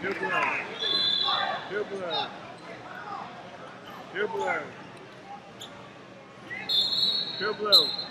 Two blue. Two blue.